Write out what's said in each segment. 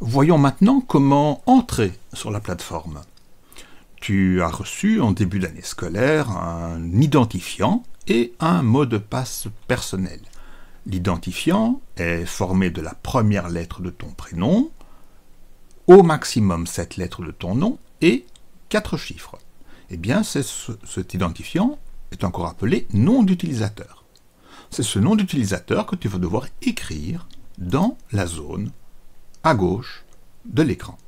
Voyons maintenant comment entrer sur la plateforme. Tu as reçu en début d'année scolaire un identifiant et un mot de passe personnel. L'identifiant est formé de la première lettre de ton prénom, au maximum sept lettres de ton nom et quatre chiffres. Eh bien, cet identifiant est encore appelé nom d'utilisateur. C'est ce nom d'utilisateur que tu vas devoir écrire dans la zone à gauche de l'écran.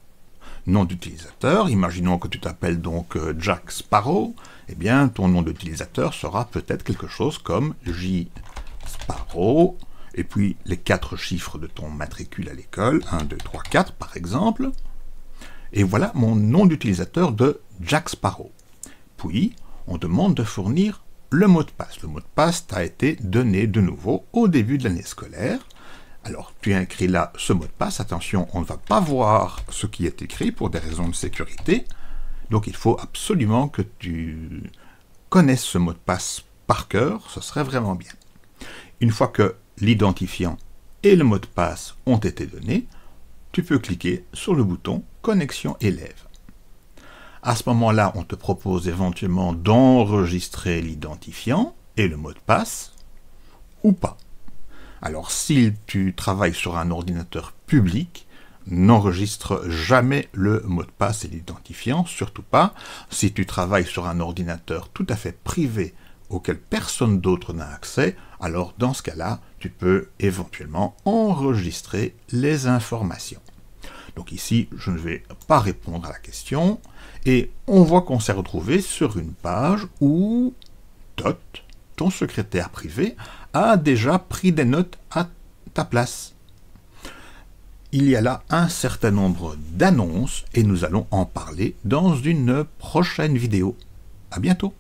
Nom d'utilisateur, imaginons que tu t'appelles donc euh, Jack Sparrow, eh bien ton nom d'utilisateur sera peut-être quelque chose comme J Sparrow, et puis les quatre chiffres de ton matricule à l'école, 1, 2, 3, 4 par exemple, et voilà mon nom d'utilisateur de Jack Sparrow. Puis, on demande de fournir le mot de passe. Le mot de passe t'a été donné de nouveau au début de l'année scolaire. Tu écrit là ce mot de passe. Attention, on ne va pas voir ce qui est écrit pour des raisons de sécurité. Donc, il faut absolument que tu connaisses ce mot de passe par cœur. Ce serait vraiment bien. Une fois que l'identifiant et le mot de passe ont été donnés, tu peux cliquer sur le bouton Connexion élève. À ce moment-là, on te propose éventuellement d'enregistrer l'identifiant et le mot de passe, ou pas. Alors si tu travailles sur un ordinateur public, n'enregistre jamais le mot de passe et l'identifiant, surtout pas. Si tu travailles sur un ordinateur tout à fait privé auquel personne d'autre n'a accès, alors dans ce cas-là, tu peux éventuellement enregistrer les informations. Donc ici, je ne vais pas répondre à la question, et on voit qu'on s'est retrouvé sur une page où Tot, ton secrétaire privé, a déjà pris des notes à ta place. Il y a là un certain nombre d'annonces et nous allons en parler dans une prochaine vidéo. À bientôt